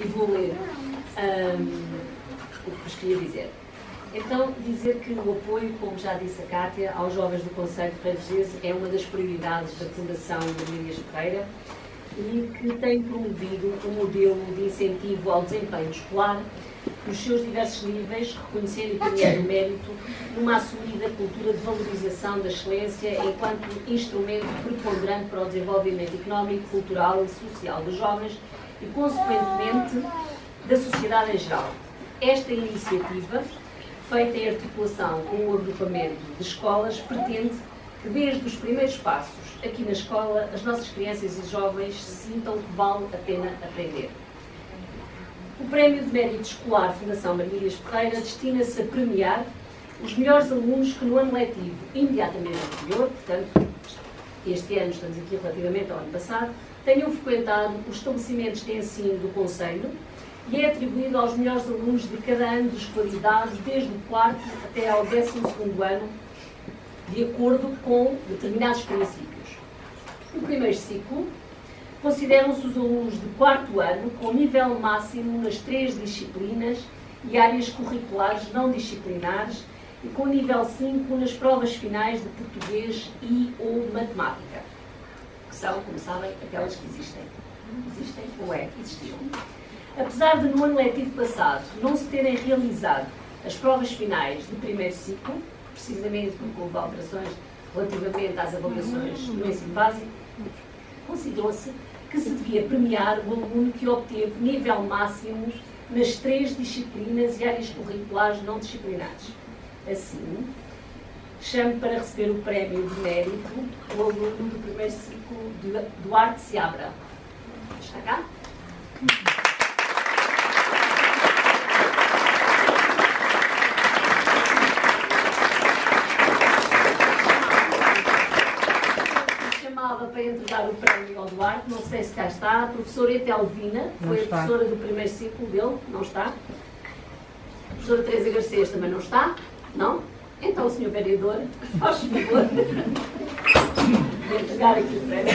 e vou ler um, o que vos queria dizer. Então, dizer que o apoio, como já disse a Cátia, aos jovens do Conselho de Redes é uma das prioridades da Fundação de Marias Ferreira e que tem promovido um modelo de incentivo ao desempenho escolar nos seus diversos níveis, reconhecendo e premiando o mérito numa assumida cultura de valorização da excelência enquanto instrumento preponderante para o desenvolvimento económico, cultural e social dos jovens e, consequentemente, da sociedade em geral. Esta iniciativa feita em articulação com o agrupamento de escolas, pretende que desde os primeiros passos aqui na escola as nossas crianças e jovens sintam que vale a pena aprender. O Prémio de Mérito Escolar Fundação Marmilhas Ferreira destina-se a premiar os melhores alunos que no ano letivo imediatamente anterior, portanto, este ano estamos aqui relativamente ao ano passado, tenham frequentado os estabelecimentos de ensino do Conselho e é atribuído aos melhores alunos de cada ano de escolaridade, desde o quarto até ao décimo segundo ano, de acordo com determinados princípios. No primeiro ciclo, consideram-se os alunos de quarto ano com nível máximo nas três disciplinas e áreas curriculares não disciplinares e com nível 5 nas provas finais de português e ou matemática, são, como sabem, aquelas que existem. Existem ou é, existiam. Apesar de no ano letivo passado não se terem realizado as provas finais do primeiro ciclo, precisamente porque houve alterações relativamente às avaliações no ensino básico, considerou-se que se devia premiar o aluno que obteve nível máximo nas três disciplinas e áreas curriculares não disciplinares. Assim, chamo para receber o prémio de mérito o aluno do primeiro ciclo, Duarte Seabra. Está cá? para entregar o prémio ao Duarte, não sei se cá está, a professora Etelvina, foi a professora do primeiro ciclo dele, não está. A professora Teresa Garcês também não está, não? Então, senhor vereador, faz favor de entregar aqui o prémio.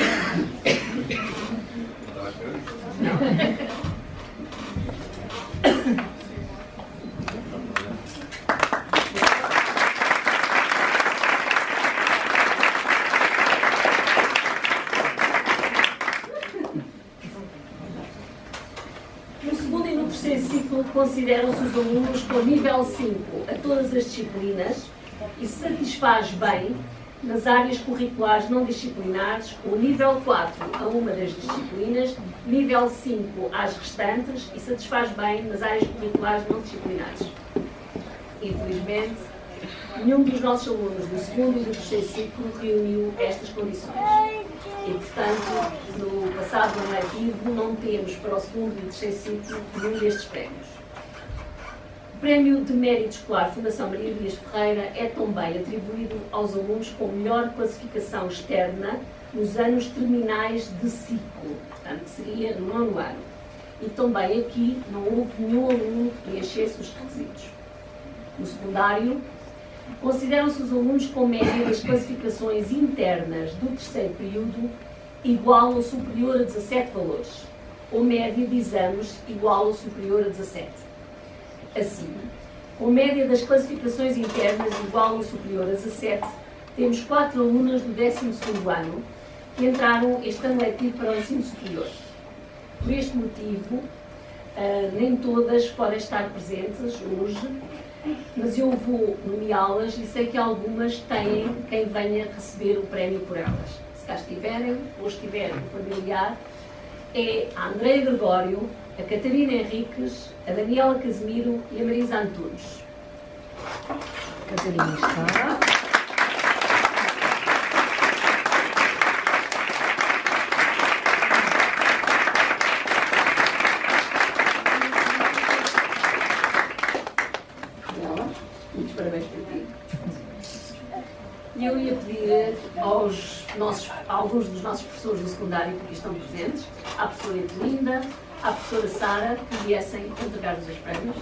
Não. consideram-se os alunos com nível 5 a todas as disciplinas e satisfaz bem nas áreas curriculares não disciplinares, o nível 4 a uma das disciplinas, nível 5 às restantes e satisfaz bem nas áreas curriculares não disciplinares. Infelizmente, nenhum dos nossos alunos do segundo e do terceiro ciclo reuniu estas condições. E, portanto, no passado ano letivo, não temos para o segundo e terceiro ciclo nenhum destes prémios. O Prémio de Mérito Escolar Fundação Maria Dias Ferreira é também atribuído aos alunos com melhor classificação externa nos anos terminais de ciclo, portanto, seria no nono ano. E também aqui não houve nenhum aluno que preenchesse os requisitos. No secundário, consideram-se os alunos com média das classificações internas do terceiro período igual ou superior a 17 valores, ou média de exames igual ou superior a 17 assim. Com média das classificações internas igual ou superior a 17, temos quatro alunas do 12 ano que entraram este ano letivo para o ensino superior. Por este motivo, uh, nem todas podem estar presentes hoje, mas eu vou nomeá-las e sei que algumas têm quem venha receber o prémio por elas. Se cá estiverem ou estiverem familiar, é a Andréia Gregório, a Catarina Henriques, a Daniela Casemiro e a Marisa Antunes. Catarina está. Muitos parabéns para ti. E eu ia pedir aos nossos, alguns dos nossos professores do secundário que aqui estão presentes, à professora Edelinda, à professora Sara, que viessem entregar-nos os prémios.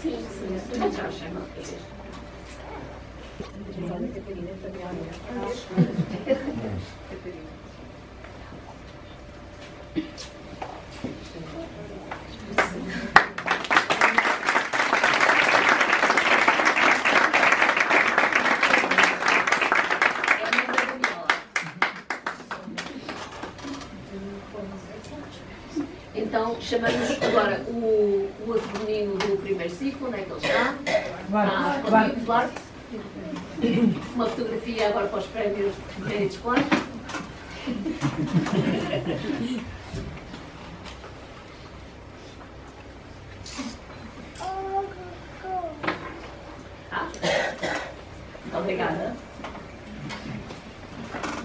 Sim, sim. Já chama. Então, Catarina chamamos agora o, o outro menino do primeiro ciclo, onde é que ele está? Ah, comigo, claro. Uma fotografia agora para os prémios méritos escolar. Ah, muito obrigada.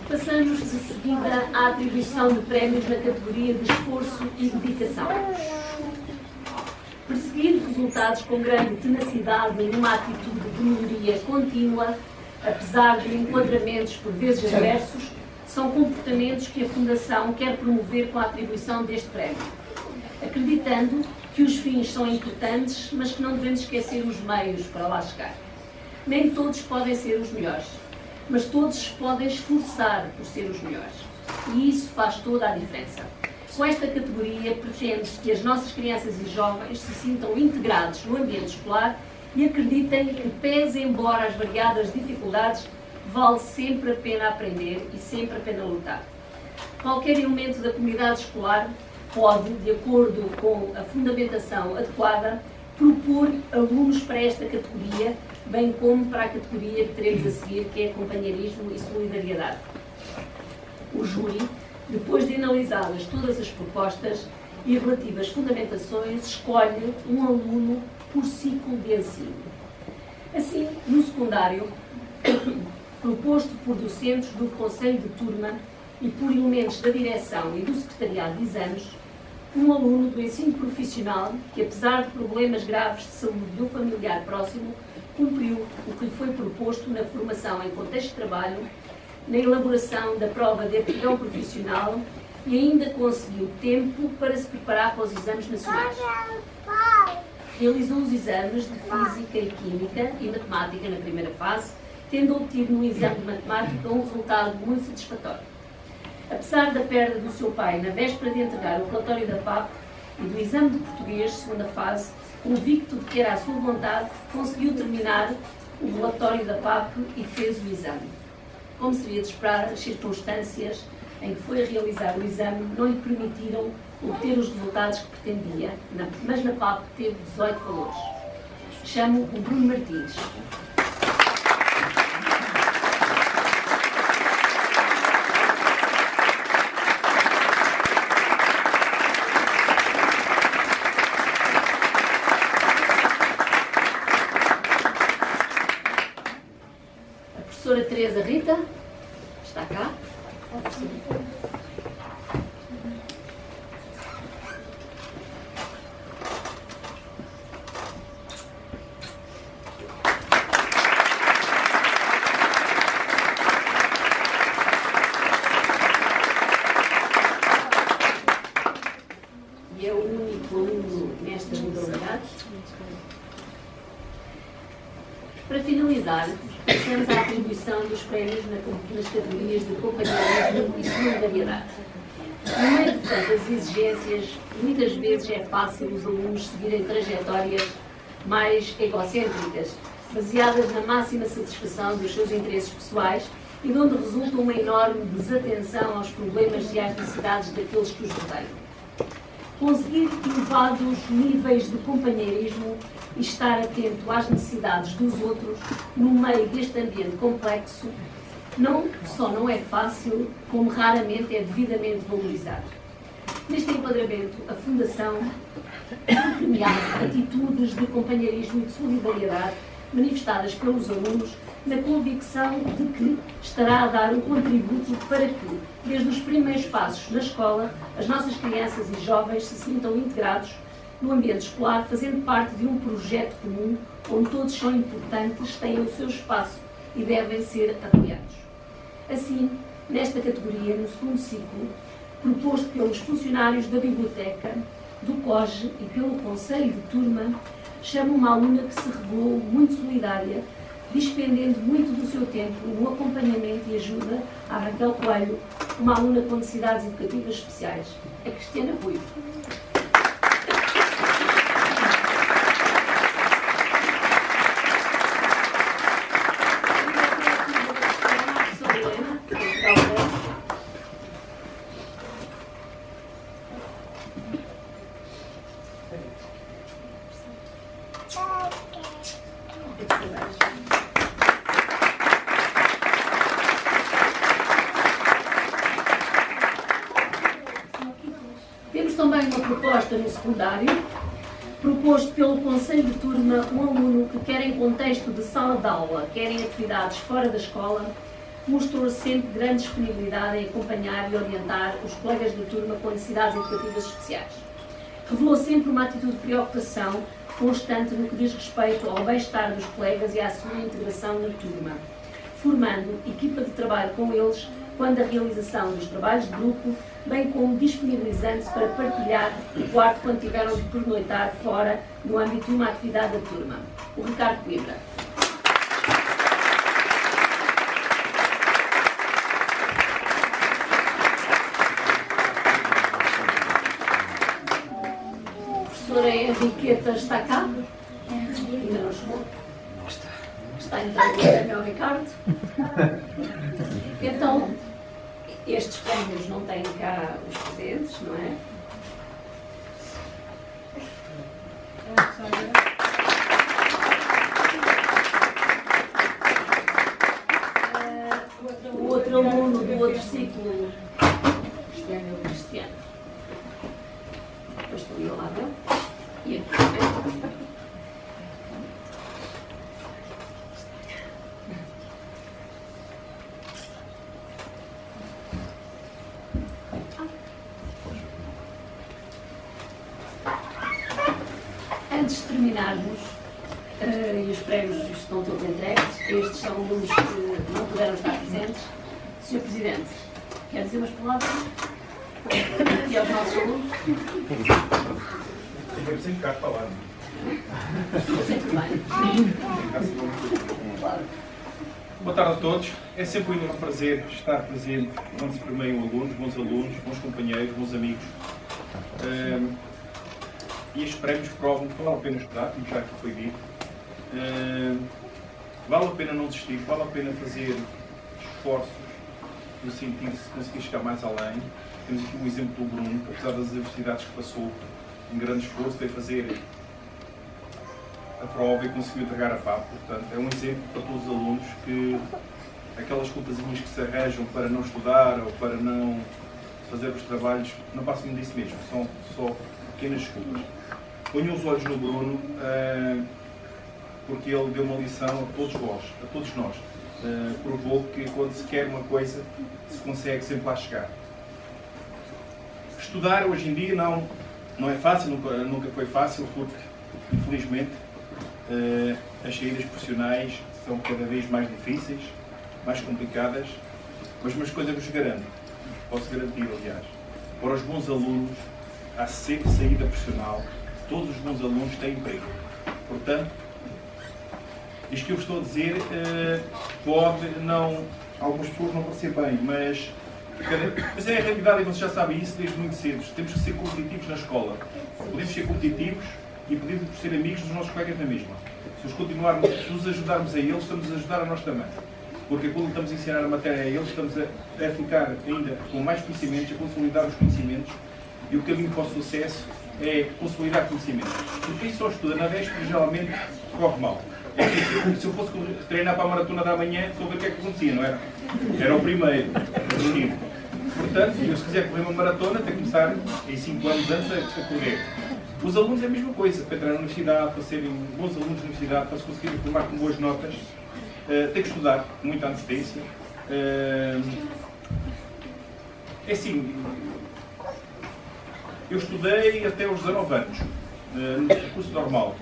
Passamos de seguida à atribuição de prémios na categoria de esforço e dedicação. Perseguir resultados com grande tenacidade numa atitude de melhoria contínua, apesar de enquadramentos por vezes adversos, são comportamentos que a Fundação quer promover com a atribuição deste prémio, acreditando que os fins são importantes, mas que não devemos esquecer os meios para lá chegar. Nem todos podem ser os melhores, mas todos podem esforçar por ser os melhores. E isso faz toda a diferença. Com esta categoria, pretende-se que as nossas crianças e jovens se sintam integrados no ambiente escolar e acreditem que, pese embora as variadas dificuldades, vale sempre a pena aprender e sempre a pena lutar. Qualquer elemento da comunidade escolar pode, de acordo com a fundamentação adequada, propor alunos para esta categoria, bem como para a categoria que teremos a seguir, que é companheirismo e solidariedade. O júri depois de analisadas todas as propostas e relativas fundamentações, escolhe um aluno por ciclo de ensino. Assim, no secundário, proposto por docentes do Conselho de Turma e por elementos da direção e do Secretariado de Exames, um aluno do ensino profissional que, apesar de problemas graves de saúde do familiar próximo, cumpriu o que lhe foi proposto na formação em contexto de trabalho na elaboração da prova de aptidão profissional e ainda conseguiu tempo para se preparar para os exames nacionais. Realizou os exames de Física e Química e Matemática na primeira fase, tendo obtido no exame de Matemática um resultado muito satisfatório. Apesar da perda do seu pai na véspera de entregar o relatório da PAP e do exame de Português, segunda fase, convicto de que era a sua vontade, conseguiu terminar o relatório da PAP e fez o exame como seria de esperar, as circunstâncias em que foi realizar o exame não lhe permitiram obter os resultados que pretendia, mas na PAP teve 18 valores. Chamo o Bruno Martins. A professora Teresa Rita está cá. E é o único aluno nesta modalidade. Para finalizar, passamos à atribuição dos prémios na- nas categorias de companheirismo e solidariedade. No meio de tantas exigências, muitas vezes é fácil os alunos seguirem trajetórias mais egocêntricas, baseadas na máxima satisfação dos seus interesses pessoais e de onde resulta uma enorme desatenção aos problemas e às necessidades daqueles que os rodeiam conseguir elevados níveis de companheirismo e estar atento às necessidades dos outros no meio deste ambiente complexo não só não é fácil, como raramente é devidamente valorizado. Neste enquadramento, a Fundação tem premiado atitudes de companheirismo e de solidariedade manifestadas pelos alunos na convicção de que estará a dar um contributo para que, desde os primeiros passos na escola, as nossas crianças e jovens se sintam integrados no ambiente escolar, fazendo parte de um projeto comum onde todos são importantes, têm o seu espaço e devem ser apoiados. Assim, nesta categoria, no segundo ciclo, proposto pelos funcionários da biblioteca, do COGE e pelo Conselho de Turma, chamo uma aluna que se revelou muito solidária, dispendendo muito do seu tempo no acompanhamento e ajuda à Raquel Coelho, uma aluna com necessidades educativas especiais, a Cristiana Ruivo. proposta no secundário, proposto pelo Conselho de Turma um aluno que, quer em contexto de sala de aula, quer em atividades fora da escola, mostrou sempre grande disponibilidade em acompanhar e orientar os colegas de turma com necessidades educativas especiais. Revelou sempre uma atitude de preocupação constante no que diz respeito ao bem-estar dos colegas e à sua integração na turma, formando equipa de trabalho com eles quando a realização dos trabalhos de grupo, bem como disponibilizando-se para partilhar o quarto quando tiveram de pernoitar fora no âmbito de uma atividade da turma. O Ricardo Coimbra. A professora Henriqueta está cá? Ainda não chegou? Está a entrar o o Ricardo. Então, estes prémios não têm cá os presentes, não é? O outro aluno do outro ciclo, este ano é o Cristiano. Depois estou eu lá dentro. E aqui também. Antes de terminarmos, eh, e os prémios estão todos entregues, estes são alunos que não puderam estar presentes. Sr. Presidente, quer dizer umas palavras? Aqui aos nossos alunos? Fica sem. Sempre bem. Claro. Boa tarde a todos. É sempre um enorme prazer estar presente quando se premiam alunos, bons alunos, bons companheiros, bons amigos. Ahm, e estes prémios provam que vale a pena estudar, como já aqui foi dito. Ahm, vale a pena não desistir, vale a pena fazer esforços no sentido de se conseguir chegar mais além. Temos aqui um exemplo do Bruno, que apesar das adversidades que passou, em grande esforço, veio fazer a prova e conseguiu entregar a PAP. Portanto, é um exemplo para todos os alunos que aquelas culpazinhas que se arranjam para não estudar ou para não fazer os trabalhos, não passam disso mesmo, são só pequenas desculpas. Ponham os olhos no Bruno, eh, porque ele deu uma lição a todos vós, a todos nós. Eh, provou que quando se quer uma coisa, se consegue sempre lá chegar. Estudar hoje em dia não, não é fácil, nunca, nunca foi fácil, porque infelizmente eh, as saídas profissionais são cada vez mais difíceis, mais complicadas, mas umas coisas vos garanto, posso garantir, aliás, para os bons alunos há sempre saída profissional, todos os bons alunos têm emprego. Portanto, isto que eu vos estou a dizer eh, pode não, algumas pessoas não parecer bem, mas, mas é a realidade e vocês já sabem isso desde muito cedo. Temos que ser competitivos na escola. Podemos ser competitivos e podemos ser amigos dos nossos colegas na mesma. Se os continuarmos, se os ajudarmos a eles, estamos a ajudar a nós também. Porque quando estamos a ensinar a matéria a eles, estamos a, a ficar ainda com mais conhecimentos, a consolidar os conhecimentos e o caminho para o sucesso é consolidar conhecimentos. Porque quem só estuda na véspera geralmente corre mal. É que se eu fosse treinar para a maratona da manhã, a ver o que é que acontecia, não era? Era o primeiro, seguir. Portanto, eu se quiser correr uma maratona, tenho que começar em 5 anos antes a, correr. Os alunos é a mesma coisa, para entrar na universidade, para serem bons alunos da universidade, para se conseguirem formar com boas notas, uh, tem que estudar com muita antecedência. Uh, é assim, eu estudei até aos 19 anos, uh, no curso normal.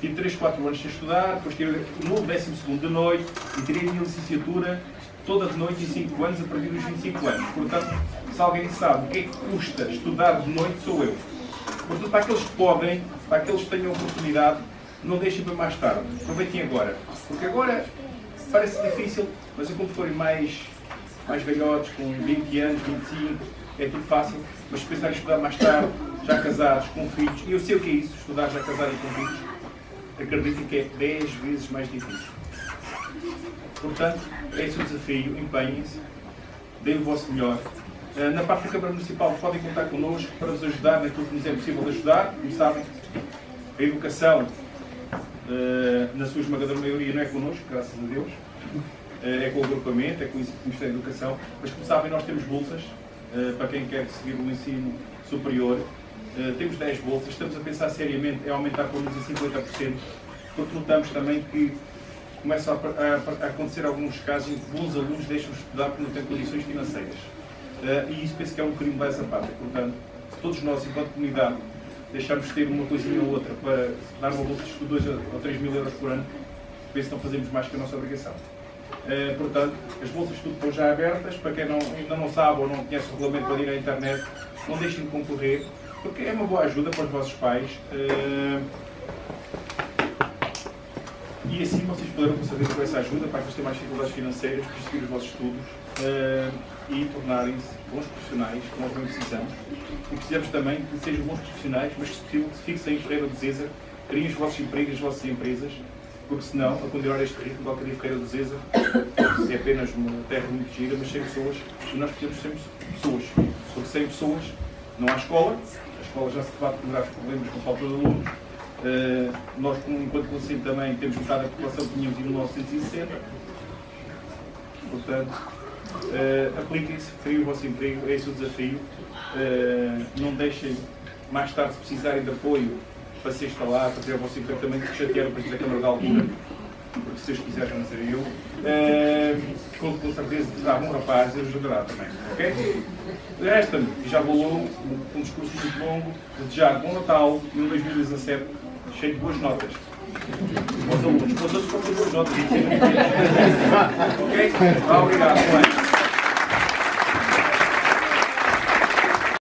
Tive 3, 4 anos sem estudar, depois tive no 12 de noite e tirei a minha licenciatura toda de noite em 5 anos, a partir dos 25 anos. Portanto, se alguém sabe o que é que custa estudar de noite, sou eu. Portanto, para aqueles que podem, para aqueles que tenham oportunidade, não deixem para mais tarde. Aproveitem agora. Porque agora parece difícil, mas quando forem mais, mais velhotes, com 20 anos, 25, é tudo fácil. Mas se pensarem em estudar mais tarde, já casados, com filhos, e eu sei o que é isso, estudar já casado e com filhos, acreditem que é 10 vezes mais difícil. Portanto, é esse o desafio, empenhem-se, deem o vosso melhor. Eh, Na parte da Câmara Municipal podem contar connosco para vos ajudar naquilo que nos é possível ajudar. Como sabem, a educação, eh, na sua esmagadora maioria, não é connosco, graças a Deus. Eh, É com o agrupamento, é com o Ministério da Educação. Mas como sabem, nós temos bolsas para quem quer seguir o ensino superior Uh, temos 10 bolsas, estamos a pensar seriamente em aumentar pelo menos a 50%, porque notamos também que começam a, acontecer alguns casos em que bons alunos deixam de estudar porque não têm condições financeiras. Uh, e isso penso que é um crime mais. Portanto, se todos nós, enquanto comunidade, deixarmos de ter uma coisinha ou outra para dar uma bolsa de 2 ou 3 mil euros por ano, penso que não fazemos mais que a nossa obrigação. Uh, portanto, as bolsas de estudo estão já abertas. Para quem não, ainda não sabe ou não conhece o regulamento para ir à internet, não deixem de concorrer, porque é uma boa ajuda para os vossos pais. Uh, e assim vocês poderão contribuir com essa ajuda para que tenham mais dificuldades financeiras, prosseguir os vossos estudos uh, e tornarem-se bons profissionais, que nós precisamos. E precisamos também que sejam bons profissionais, mas que se fixem em Ferreira de Zeza, criem os vossos empregos, as vossas empresas, porque senão, a continuar este ritmo, qualquer Ferreira de Zeza é apenas uma terra muito gira, mas sem pessoas, e nós precisamos sempre pessoas, porque sem pessoas não há escola, a escola já se debate com graves problemas com falta de alunos, Uh, nós, enquanto Conselho, também temos metade da população que tínhamos em 1960. Portanto, uh, apliquem-se, criem o vosso emprego, é esse o desafio. Uh, não deixem, mais tarde, se precisarem de apoio para se instalar, para ter vosso emprego, também chatear o Presidente da Câmara da Altura, porque se Deus quiser, não ser eu. Uh, com, com certeza que bom rapaz e ajudará também. Ok? Resta-me, e já rolou um, discurso muito longo, desejar bom Natal e um 2017 cheio de boas notas. Os alunos, os outros ter boas notas. ok? Obrigado.